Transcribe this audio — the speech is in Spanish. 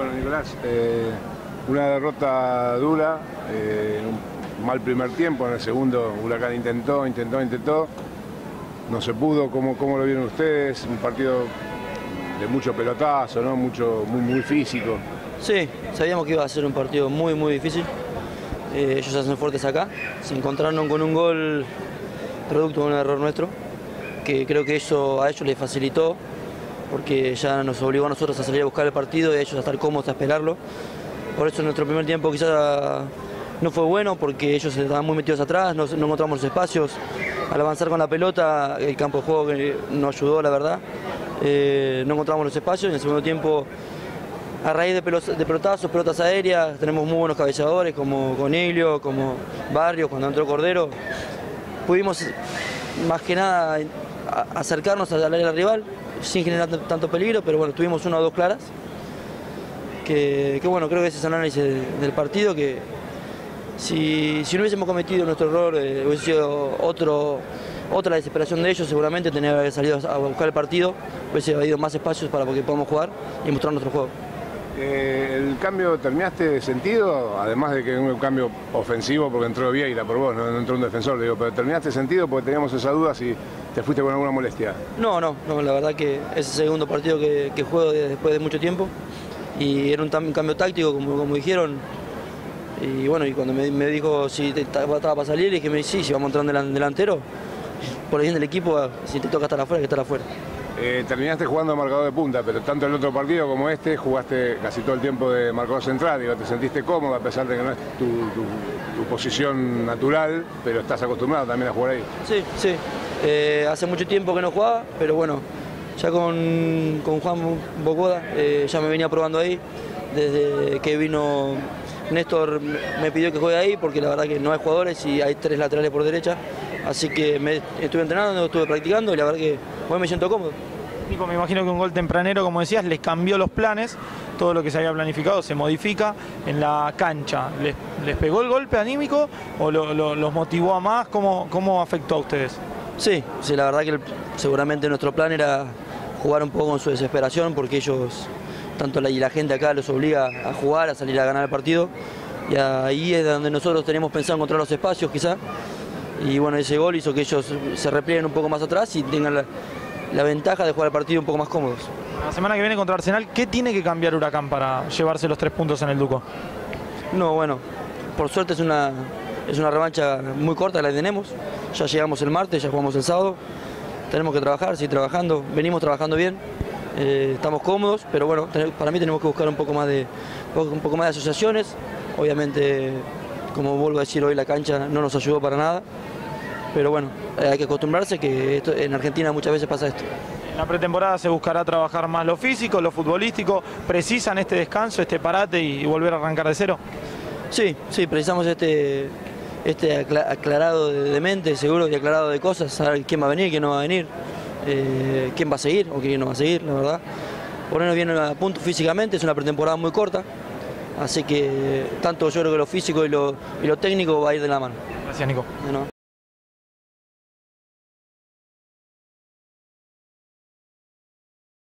Bueno, Nicolás, eh, una derrota dura, eh, un mal primer tiempo, en el segundo Huracán intentó, intentó, intentó, no se pudo, ¿cómo, cómo lo vieron ustedes? Un partido de mucho pelotazo, ¿no? mucho, muy, físico. Sí, sabíamos que iba a ser un partido muy, muy difícil. Eh, ellos hacen fuertes acá, se encontraron con un gol producto de un error nuestro, que creo que eso a ellos les facilitó, porque ya nos obligó a nosotros a salir a buscar el partido y a ellos a estar cómodos a esperarlo. Por eso nuestro primer tiempo quizás no fue bueno, porque ellos estaban muy metidos atrás, no, no encontramos los espacios. Al avanzar con la pelota, el campo de juego nos ayudó, la verdad. Eh, no encontramos los espacios y en el segundo tiempo a raíz de, de pelotazos, pelotas aéreas, tenemos muy buenos cabezadores como Coniglio, como Barrios, cuando entró Cordero. Pudimos más que nada acercarnos al área rival sin generar tanto peligro, pero bueno, tuvimos una o dos claras. Que, bueno, creo que ese es el análisis del partido, que si, no hubiésemos cometido nuestro error, eh, hubiese sido otro, otra desesperación de ellos, seguramente tener que haber salido a buscar el partido, hubiese habido más espacios para que podamos jugar y mostrar nuestro juego. Eh, ¿El cambio terminaste de sentido? Además de que un cambio ofensivo porque entró Vieira por vos, no, entró un defensor, digo, pero ¿terminaste sentido? Porque teníamos esa duda si te fuiste con alguna molestia. No, no, no la verdad que es el segundo partido que, juego después de mucho tiempo y era un, cambio táctico, como, dijeron. Y bueno, y cuando me, dijo si te, estaba para salir, dije, sí, si vamos a entrar en delantero, por el bien del equipo, si te toca estar afuera, que estar afuera. Eh, terminaste jugando marcador de punta, pero tanto el otro partido como este jugaste casi todo el tiempo de marcador central. Digo, te sentiste cómodo a pesar de que no es tu, posición natural, pero estás acostumbrado también a jugar ahí. Sí, sí. Eh, hace mucho tiempo que no jugaba, pero bueno, ya con, Juan Bocoda eh, ya me venía probando ahí. Desde que vino Néstor me pidió que juegue ahí porque la verdad que no hay jugadores y hay tres laterales por derecha. Así que me estuve entrenando, estuve practicando y la verdad que hoy me siento cómodo. Nico, me imagino que un gol tempranero, como decías, les cambió los planes, todo lo que se había planificado se modifica en la cancha. ¿Les, pegó el golpe anímico o los motivó a más? ¿Cómo, ¿Cómo afectó a ustedes? Sí, sí, la verdad que seguramente nuestro plan era jugar un poco con su desesperación porque ellos, tanto la, y la gente acá los obliga a jugar, a salir a ganar el partido. Y ahí es donde nosotros tenemos pensado encontrar los espacios quizá y bueno, ese gol hizo que ellos se replieguen un poco más atrás y tengan la, ventaja de jugar el partido un poco más cómodos. La semana que viene contra Arsenal, ¿qué tiene que cambiar Huracán para llevarse los tres puntos en el Duco? No, bueno, por suerte es una, es una revancha muy corta la tenemos. Ya llegamos el martes, ya jugamos el sábado. Tenemos que trabajar, seguir trabajando. Venimos trabajando bien, eh, estamos cómodos, pero bueno, para mí tenemos que buscar un poco más de, un poco más de asociaciones. Obviamente, como vuelvo a decir hoy, la cancha no nos ayudó para nada pero bueno, hay que acostumbrarse que esto, en Argentina muchas veces pasa esto. En la pretemporada se buscará trabajar más lo físico, lo futbolístico. ¿Precisan este descanso, este parate y volver a arrancar de cero? Sí, sí, precisamos este, este aclarado de mente, seguro y aclarado de cosas, saber quién va a venir, quién no va a venir, eh, quién va a seguir o quién no va a seguir, la verdad. Ponernos bien a punto físicamente, es una pretemporada muy corta, así que tanto yo creo que lo físico y lo, y lo técnico va a ir de la mano. Gracias, Nico.